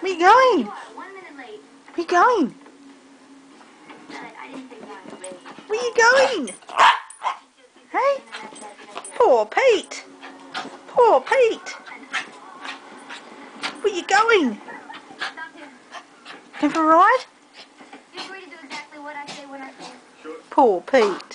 Where you going? Where you going? Where you going? Hey? Poor Pete. Poor Pete. Where you going? Going for a ride? Poor Pete.